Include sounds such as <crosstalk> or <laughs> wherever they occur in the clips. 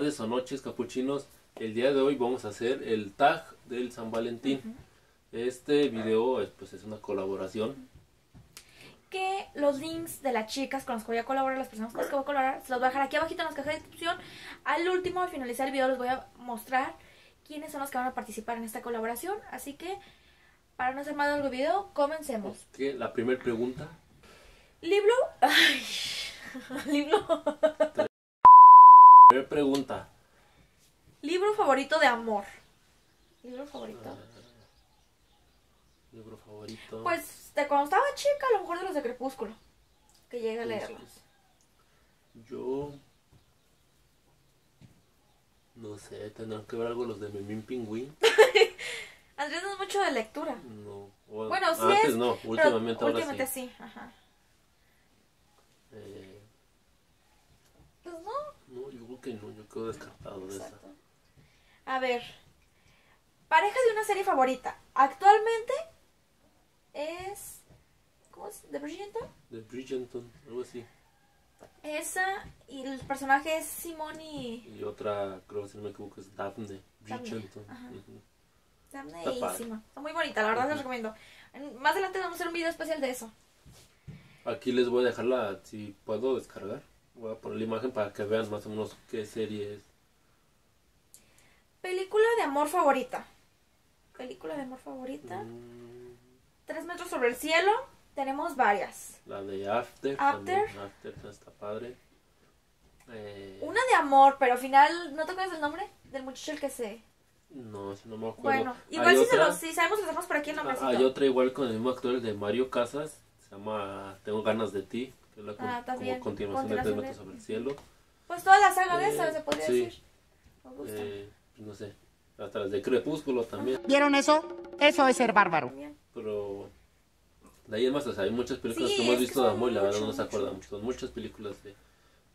tardes o noches, capuchinos. El día de hoy vamos a hacer el tag del San Valentín. Este video es, pues, es una colaboración. Que los links de las chicas con las que voy a colaborar, las personas con las que voy a colaborar, se los voy a dejar aquí abajito en las cajas de descripción. Al último, al finalizar el video, les voy a mostrar quiénes son los que van a participar en esta colaboración. Así que, para no hacer más largo el video, comencemos. La primera pregunta. Libro. <laughs> Ay. <laughs> Libro. Primera pregunta. Libro favorito de amor. Libro favorito. Libro favorito. Pues de cuando estaba chica, a lo mejor de los de Crepúsculo. Que llegue a leerlos. Yo. No sé, tendrán que ver algo los de Memín Pingüín. <laughs> Andrés no es mucho de lectura. No. o- Bueno, sí antes es. no, pero últimamente ahora últimamente sí. sí. Ajá. Eh, Pues no. Que no, yo quedo descartado de esa. A ver. Pareja de una serie favorita. Actualmente es. ¿Cómo es? ¿De Bridgerton? De Bridgerton, algo así. Esa. Y el personaje es Simone y. Y otra, creo que si no me equivoco, es Daphne Daphne, Bridgerton. Está padre. bellísima. Está muy bonita, la verdad les recomiendo. En- Más adelante vamos a hacer un video especial de eso. Aquí les voy a dejar la, si puedo descargar. Voy a poner la imagen para que vean más o menos qué serie es. Película de amor favorita. Película de amor favorita. Mm, Tres metros sobre el cielo. Tenemos varias. la de After. After. También. After está padre. Eh, Una de amor, pero al final, ¿no te acuerdas del nombre? Del muchacho el que se... No, si no me acuerdo. Bueno, igual si, se otra- los, si sabemos, les dejamos por aquí el Ah. Hay otra igual con el mismo actor, el de Mario Casas. Se llama Tengo ganas de ti. Que es la Ah, también. como continuación de Tres metros sobre el cielo. Pues toda la saga de Eh, esa, se podría sí. decir. Me gusta. Eh, pues no sé. Hasta las de Crepúsculo también. ¿Vieron eso? Eso es ser bárbaro. Pero de ahí en más, o sea, hay muchas películas Sí, que hemos es que visto de amor y la verdad no nos mucho. acordamos. Son muchas películas de,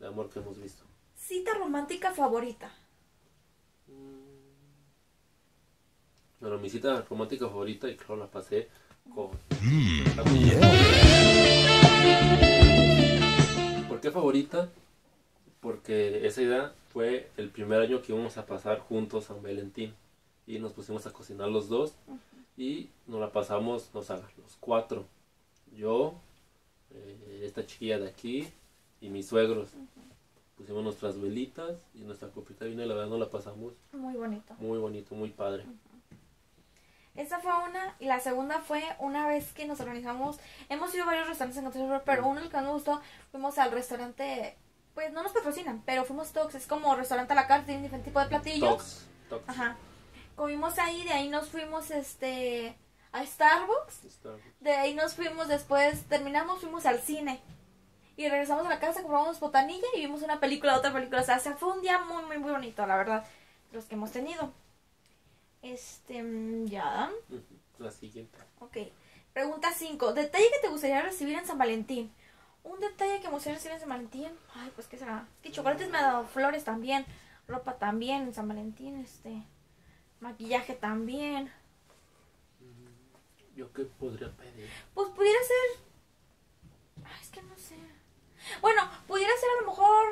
de amor que hemos visto. Cita romántica favorita. Bueno, mi cita romántica favorita, y claro, la pasé con... ¿Por qué favorita? Porque esa idea fue el primer año que íbamos a pasar juntos San Valentín. Y nos pusimos a cocinar los dos. Y nos la pasamos, nos sea, los cuatro. Yo, eh, esta chiquilla de aquí y mis suegros. Pusimos nuestras velitas y nuestra copita de vino y la verdad nos la pasamos Muy bonito. muy bonito, muy padre. Esa fue una. Y la segunda fue una vez que nos organizamos. Hemos ido a varios restaurantes en Contreras, pero uno el que más me gustó, fuimos al restaurante. Pues no nos patrocinan, pero fuimos Tox. Es como restaurante a la carta, tiene diferente tipo de platillos. Tox, tox. Ajá. Comimos ahí, de ahí nos fuimos este a Starbucks. De ahí nos fuimos después, terminamos, fuimos al cine. Y regresamos a la casa, compramos botanilla y vimos una película, otra película. O sea, se fue un día muy, muy, muy bonito, la verdad. Los que hemos tenido. Este, mm, ya. La siguiente. Ok. Pregunta 5. Detalle que te gustaría recibir en San Valentín. Un detalle que me gustaría recibir en San Valentín. Ay, pues qué será. Es que chocolates me ha dado flores también. Ropa también en San Valentín. Este. Maquillaje también. ¿Yo qué podría pedir? Pues pudiera ser. Ay, es que no sé. Bueno, pudiera ser a lo mejor.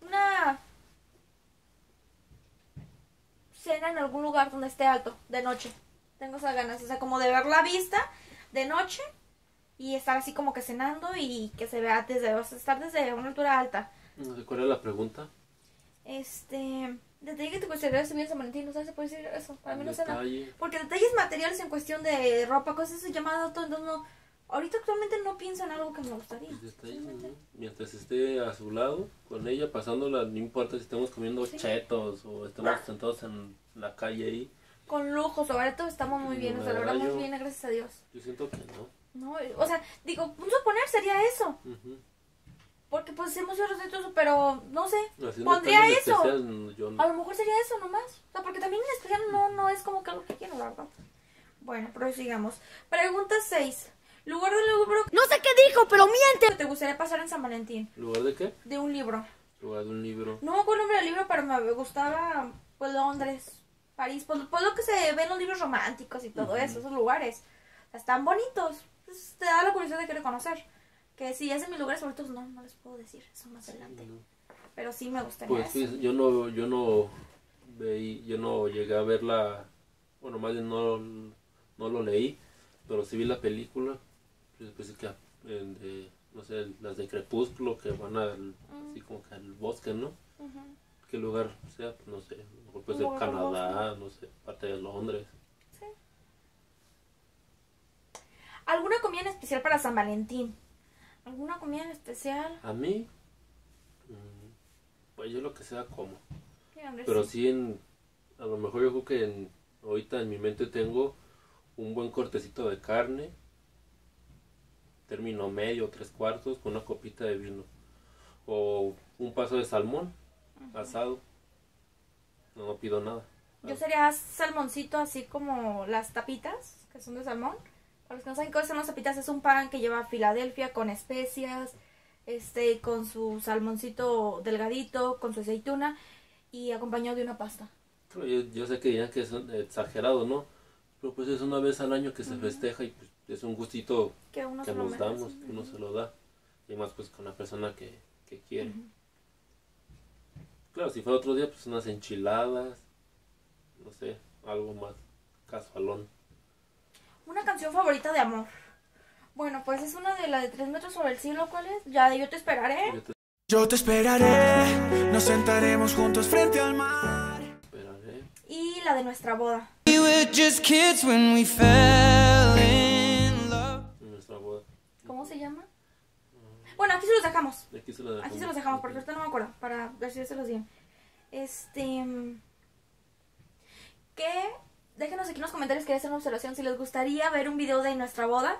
Una. Cena en algún lugar donde esté alto, de noche. Tengo esas ganas, o sea, como de ver la vista de noche y estar así como que cenando y que se vea desde, o sea, estar desde una altura alta. Sé cuál es la pregunta. Este. Detalle que te gustaría recibir en San Valentín, no sé si se puede decir eso. Para mí no sé nada. Porque detalles materiales en cuestión de ropa, cosas así llamado todo, entonces no. Ahorita actualmente no pienso en algo que me gustaría. Pues. Mientras esté a su lado, con ella, pasándola, no importa si estamos comiendo Sí. chetos o estamos sentados en la calle ahí. Con lujos, ahorita estamos muy bien, No, o sea, la lo verdad, muy yo- bien, gracias a Dios. Yo siento que no. No, o sea, digo, un suponer sería eso. Ujú. Porque pues hemos sido respetuosos, pero no sé. Así un Pondría detalle eso. especial, yo no. A lo mejor sería eso nomás. O sea, porque también en especial no, no es como que algo que quiero, la verdad. Bueno, prosigamos. Pregunta 6. Lugar del libro No sé qué dijo, pero miente. te gustaría pasar en San Valentín. ¿Lugar de qué? De un libro. Lugar de un libro. No me acuerdo el nombre del libro, pero me gustaba pues Londres, París, pues, pues lo que se ve en los libros románticos y todo eso, esos lugares. O sea, están bonitos. Pues, te da la curiosidad de querer conocer. Que si es de mis lugares favoritos, no, no les puedo decir. Eso más adelante. No. pero sí me gustaría Pues sí, yo no, yo no veí, yo no llegué a verla, bueno, más bien no, no lo leí, pero sí vi la película, pues, pues sí que en de, no sé, las de Crepúsculo que van al, así como que al bosque, ¿no? Ujú. ¿Qué lugar sea? No sé, puede ser. Canadá, no sé, parte de Londres. Sí. ¿Alguna comida en especial para San Valentín? ¿Alguna comida en especial? A mí, mm, pues yo lo que sea como. Pero sí. sí, en, a lo mejor yo creo que en, ahorita en mi mente tengo un buen cortecito de carne, término medio, tres cuartos, con una copita de vino. O un paso de salmón asado. No, no pido nada. Yo sería salmoncito así como las tapitas, que son de salmón. Para los que no saben qué son las tapitas, es un pan que lleva Filadelfia con especias, este, con su salmoncito delgadito, con su aceituna y acompañado de una pasta. Yo, yo sé que dirán que es exagerado, ¿no? Pero pues es una vez al año que se festeja y pues es un gustito Que que nos damos, que uno se lo da. Y más pues con la persona que, que quiere. Claro, si fuera otro día, pues unas enchiladas, no sé, algo más casualón. Una canción favorita de amor. Bueno, pues es una de la de tres metros sobre el cielo, ¿cuál es? Ya de Yo te esperaré. Yo te Yo te esperaré, nos sentaremos juntos frente al mar. esperaré. Y la de nuestra boda. We were just kids when we fell in love. en nuestra boda. ¿Cómo se llama? Bueno, aquí se los dejamos. Aquí se la dejamos. Aquí se los dejamos porque ahorita no me acuerdo. Para decírselos bien. Este. ¿Qué? Déjenos aquí en los comentarios que hacer una observación. Si les gustaría ver un video de nuestra boda.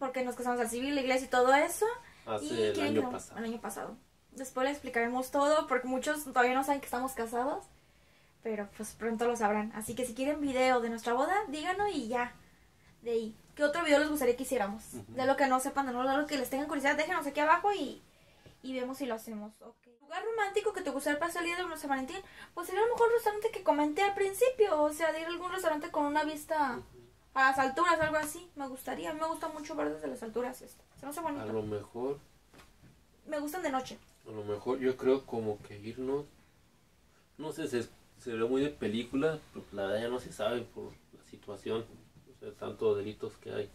Porque nos casamos al civil, la iglesia y todo eso. Hace y el año que- pasado. El año pasado. Después les explicaremos todo. Porque muchos todavía no saben que estamos casados. Pero pues pronto lo sabrán. Así que si quieren video de nuestra boda, díganos y ya. De ahí. ¿Qué otro video les gustaría que hiciéramos? De lo que no sepan, de lo que les tengan curiosidad, déjenos aquí abajo y, y vemos si lo hacemos. Ok. ¿Lugar romántico que te gustaría para salir de San Valentín? Pues sería a lo mejor el restaurante que comenté al principio. O sea, de ir a algún restaurante con una vista a las alturas, algo así. Me gustaría. Me gusta mucho ver desde las alturas esto. Se me hace A lo mejor, Me gustan de noche. a lo mejor yo creo como que irnos, no sé, se, se ve muy de película, pero la verdad ya no se sabe por la situación, o sea, tantos delitos que hay.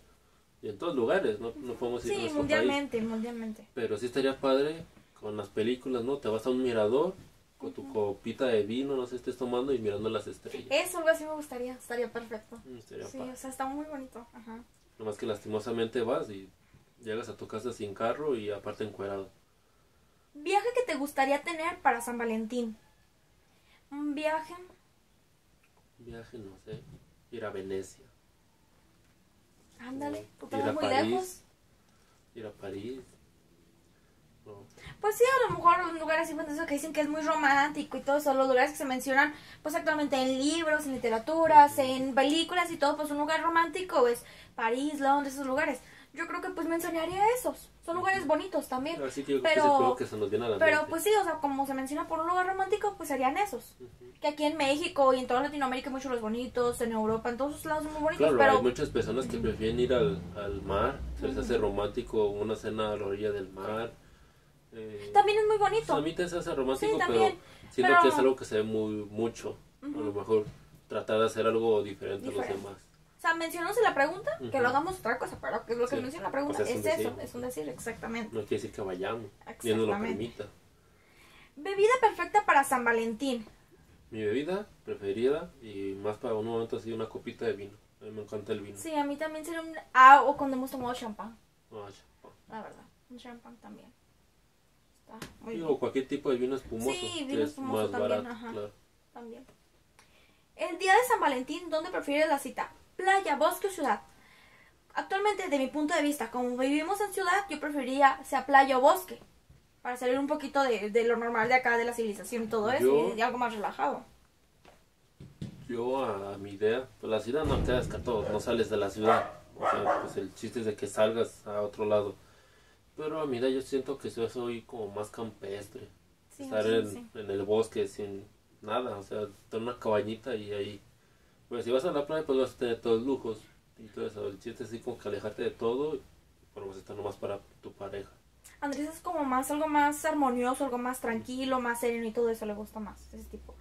Y en todos lugares, no, no podemos ir a Sí, nuestro país. mundialmente, mundialmente. Pero sí estaría padre con las películas, ¿no? Te vas a un mirador con tu copita de vino, no sé, estés tomando y mirando las estrellas. Eso, algo así me gustaría. Estaría perfecto. Mm, Estaría Sí, padre. o sea, está muy bonito. Ajá. Nomás que lastimosamente vas y llegas a tu casa sin carro y aparte encuerado. Viaje que te gustaría tener para San Valentín. Un viaje. Viaje, no sé, ir a Venecia, Ándale, te Ir a muy París. lejos. ir a París. No, Pues sí, a lo mejor un lugar así, eso que dicen que es muy romántico y todo eso, los lugares que se mencionan, pues actualmente en libros, en literaturas, en películas y todo, pues un lugar romántico es París, Londres, esos lugares. Yo creo que pues mencionaría esos. Son lugares bonitos también. Pero- el primero que se nos viene a la Pero mente. pues sí, o sea, como se menciona por un lugar romántico, pues serían esos. Que aquí en México y en toda Latinoamérica hay muchos los bonitos, en Europa, en todos los lados son muy bonitos, Claro, pero hay muchas personas que prefieren ir al, al mar, se les hace romántico una cena a la orilla del mar. eh, también es muy pues, bonito. a mí te hace romántico, Sí, también, pero siento pero- que es algo que se ve muy mucho. A lo mejor tratar de hacer algo diferente, a Diferente. los demás. O sea, mencionamos en la pregunta que lo hagamos otra cosa, pero que lo que Sí. menciona la pregunta es eso, es un decir, exactamente. No quiere decir que vayamos, Dios nos lo permita. Bebida perfecta para San Valentín. Mi bebida preferida y más para un momento así una copita de vino. A mí me encanta el vino. Sí, a mí también sería un... Ah, o cuando hemos tomado champán, Ah, champán. la verdad. Un champán también. Está muy bien. cualquier tipo de vino espumoso. Sí, vino es espumoso más también, barato, ajá. claro. También. El día de San Valentín, ¿dónde prefieres la cita? ¿Playa, bosque o ciudad? Actualmente, de mi punto de vista, como vivimos en ciudad, yo preferiría sea playa o bosque. Para salir un poquito de, de lo normal de acá, de la civilización y todo eso, Yo- y de algo más relajado. Yo a, mi idea, pues la ciudad no te descartado, no sales de la ciudad. O sea, pues el chiste es de que salgas a otro lado. Pero a mi idea yo siento que yo soy como más campestre. Sí, Estar sí, en, sí. en el bosque sin nada, o sea, tener una cabañita y ahí. Pues si vas a la playa pues vas a tener todos los lujos y todo eso. El chiste es así como que alejarte de todo, pero pues estar nomás para tu pareja. Andrés es como más, algo más armonioso, algo más tranquilo, más sereno y todo eso le gusta más, ese tipo.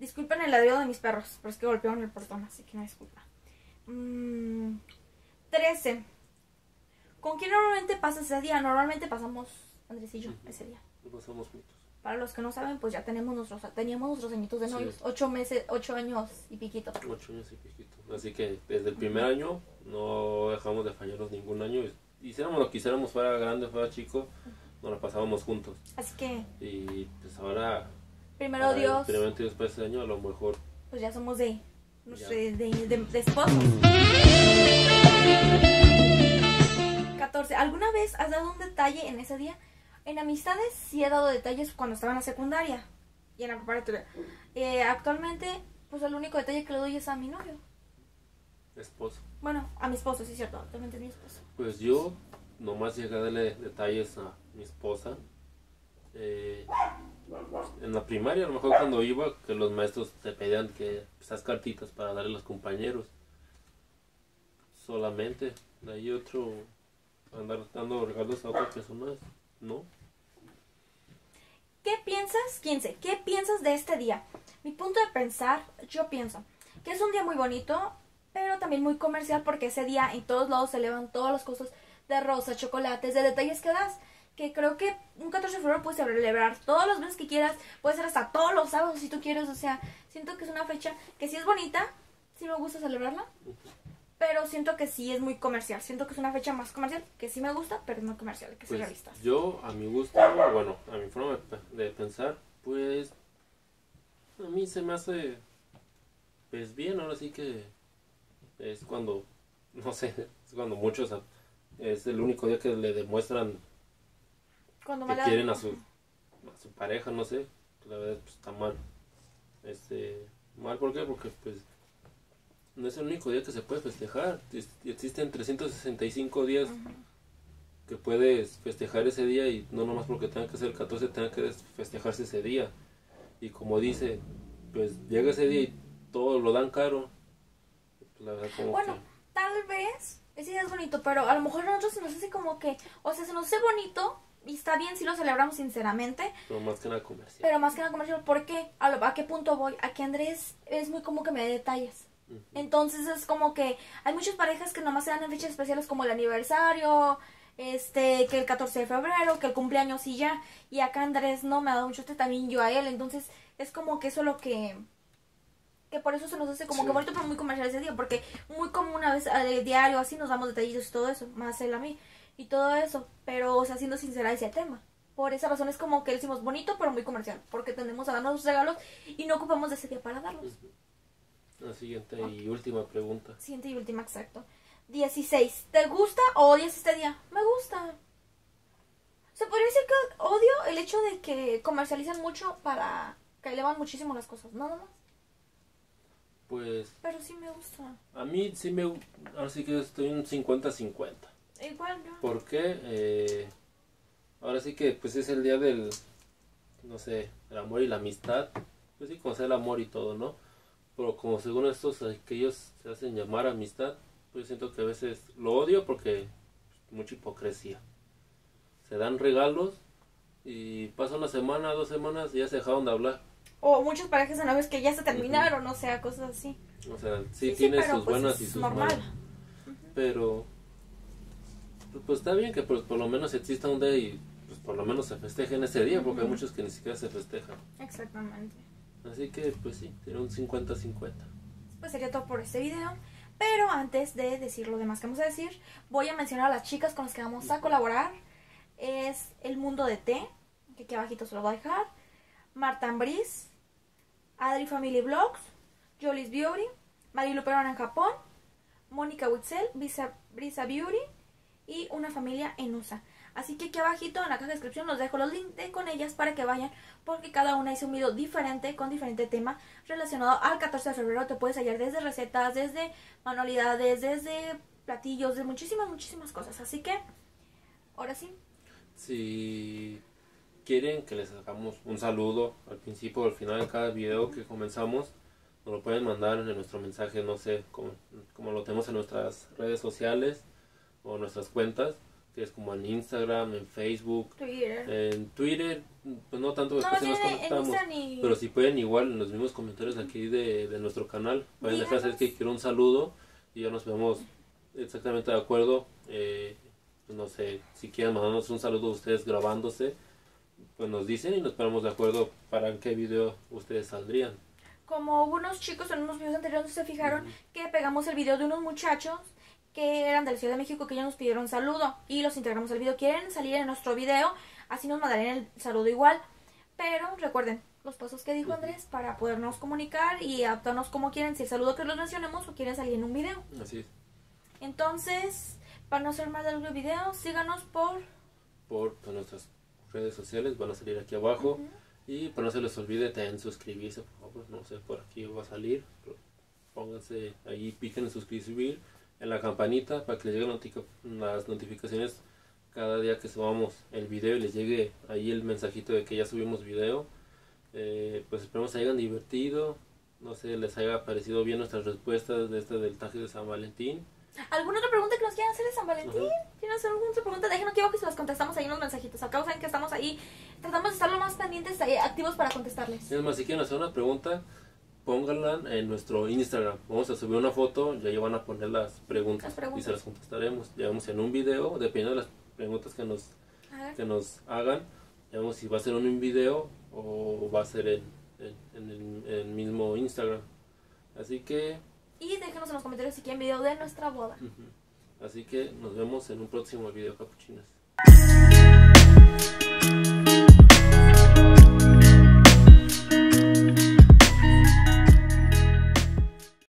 Disculpen el ladrido de mis perros, pero es que golpearon el portón, así que no disculpa. Mm, 13. ¿Con quién normalmente pasas ese día? Normalmente pasamos Andrés y yo ese día. Lo pasamos juntos. Para los que no saben, pues ya tenemos nuestros, teníamos nuestros añitos de Sí. novios. Ocho meses, ocho años y piquito. Ocho años y piquito. Así que desde el primer año no dejamos de fallarnos ningún año. Hiciéramos lo que quisiéramos, fuera grande, fuera chico, nos la pasábamos juntos. Así que, Y pues ahora, primero ahora, Dios, Primero Dios para este año, a lo mejor. pues ya somos de, no sé, de, de, de esposos. <laughs> 14. ¿Alguna vez has dado un detalle en ese día? En amistades sí he dado detalles cuando estaba en la secundaria y en la preparatoria. Eh, actualmente, pues el único detalle que le doy es a mi novio. Esposo. Bueno, a mi esposo, sí es cierto, actualmente es mi esposo. Pues yo nomás llegué a darle detalles a mi esposa. Eh, en la primaria, a lo mejor cuando iba, que los maestros te pedían que esas cartitas para darle a los compañeros. Solamente. De ahí otro, andar dando regalos a otras personas, ¿no? ¿Qué piensas, 15? ¿Qué piensas de este día? Mi punto de pensar, yo pienso que es un día muy bonito, pero también muy comercial porque ese día en todos lados se elevan todas las cosas de rosas, chocolates, de detalles que das. Que creo que un 14 de febrero puedes celebrar todos los meses que quieras, puede ser hasta todos los sábados si tú quieres. O sea, siento que es una fecha que sí es bonita, sí me gusta celebrarla, pero siento que sí es muy comercial. Siento que es una fecha más comercial, que sí me gusta, pero es muy comercial, que Pues realistas. yo, a mi gusto, bueno, a mi forma de, pe- de pensar, pues a mí se me hace, pues bien, ahora sí que es cuando, <laughs> no sé, es cuando muchos, a- es el único día que le demuestran Cuando que quieren a su, a su pareja, no sé, la verdad pues, está mal. Este, mal, ¿por qué? Porque pues no es el único día que se puede festejar. Es- Existen 365 días que puedes festejar ese día y no nomás porque tenga que ser el 14, tenga que festejarse ese día. Y como dice, pues llega ese día y todo lo dan caro. La verdad como Bueno, que... tal vez ese día es bonito, pero a lo mejor a nosotros se nos hace como que, o sea, se nos hace bonito y está bien si lo celebramos sinceramente, Pero más que nada comercial. pero más que nada comercial, ¿por qué? ¿A, lo- a qué punto voy? A que Andrés es muy como que me dé detalles. Entonces es como que hay muchas parejas que nomás se dan en fechas especiales como el aniversario, este, que el 14 de febrero, que el cumpleaños y ya. Y acá Andrés no me ha dado mucho, este también yo a él. Entonces es como que eso lo que... Que por eso se nos hace como Sí. que bonito, pero muy comercial ese día. Porque muy como una vez al diario así nos damos detallitos y todo eso. Más él a mí. Y todo eso. Pero, o sea, siendo sincera ese tema. Por esa razón es como que decimos bonito, pero muy comercial. Porque tendemos a darnos los regalos y no ocupamos de ese día para darlos. La siguiente y última pregunta. Siguiente y última, exacto. 16. ¿Te gusta o odias este día? Me gusta. Se podría decir que odio el hecho de que comercializan mucho para que elevan muchísimo las cosas, nada más. Pues Pero sí me gusta. a mí sí me... Ahora sí que estoy un 50-50. Igual yo. ¿Por qué? Eh, ahora sí que pues es el día del, no sé, el amor y la amistad. Pues sí, conocer el amor y todo, ¿no? Pero como según estos eh, que ellos se hacen llamar amistad, pues siento que a veces lo odio porque mucha hipocresía. Se dan regalos y pasa una semana, dos semanas y ya se dejaron de hablar. O muchas parejas novios que ya se terminaron, o sea, cosas así. O sea, sí, tiene sus pues, buenas y sus normal. malas. Pero, pues, pues, está bien que pues, por lo menos exista un día y pues, por lo menos se festeje en ese día, porque hay muchos que ni siquiera se festejan. Exactamente. Así que, pues sí, tiene un 50-50. Pues sería todo por este video. Pero antes de decir lo demás que vamos a decir, voy a mencionar a las chicas con las que vamos a colaborar. Es El Mundo de Té, que aquí abajito se lo voy a dejar. Marta Ambris, Adri Family Vlogs, Jolis Beauty, Marilu Perón en Japón, Mónica Witzel, Brisa Beauty y una familia en USA. Así que aquí abajito en la caja de descripción los dejo los links de con ellas para que vayan, porque cada una hizo un video diferente con diferente tema relacionado al 14 de febrero. Te puedes hallar desde recetas, desde manualidades, desde platillos, de muchísimas, muchísimas cosas. Así que, ahora sí, Si quieren que les hagamos un saludo al principio o al final de cada video que comenzamos, nos lo pueden mandar en nuestro mensaje, no sé, como, lo tenemos en nuestras redes sociales o nuestras cuentas, que es como en Instagram, en Facebook, Twitter. en Twitter, pues no tanto, después nos conectamos. Pero si pueden, igual en los mismos comentarios aquí de, de nuestro canal, pueden dejar saber que quiero un saludo y ya nos vemos exactamente de acuerdo. Eh, no sé, si quieren mandarnos un saludo a ustedes grabándose, pues nos dicen y nos ponemos de acuerdo para en qué video ustedes saldrían. Como hubo unos chicos en unos videos anteriores se fijaron que pegamos el video de unos muchachos que eran de la Ciudad de México que ya nos pidieron saludo y los integramos al video. Quieren salir en nuestro video, así nos mandarían el saludo igual. Pero recuerden los pasos que dijo Andrés para podernos comunicar y adaptarnos como quieren, si el saludo que los mencionemos o quieren salir en un video. Así es. Entonces, para no hacer más largo el video, síganos por... Por nuestras redes sociales van a salir aquí abajo. Y pues no se les olvide también suscribirse, por favor. No sé, por aquí va a salir. pero pónganse ahí, piquen en suscribir, en la campanita para que les lleguen las notificaciones cada día que subamos el video y les llegue ahí el mensajito de que ya subimos video. Eh, pues esperemos se hayan divertido. No sé, les haya parecido bien nuestras respuestas de este del taje de San Valentín. ¿Alguna otra pregunta que nos quieran hacer de San Valentín? Ajá. ¿Quieren hacer alguna otra pregunta? Déjenos aquí abajo y se las contestamos ahí en los mensajitos. Acá saben que estamos ahí. Tratamos de estar lo más pendientes, ahí, activos para contestarles. Es más, si quieren hacer una pregunta, pónganla en nuestro Instagram. Vamos a subir una foto y ahí van a poner las preguntas, Las preguntas. y se las contestaremos. Ya vemos en un video, dependiendo de las preguntas que nos, que nos hagan, ya vemos si va a ser en un video o va a ser en, en- en el, en el mismo Instagram. Así que, Y déjenos en los comentarios si quieren video de nuestra boda. así que nos vemos en un próximo video, capuchinos.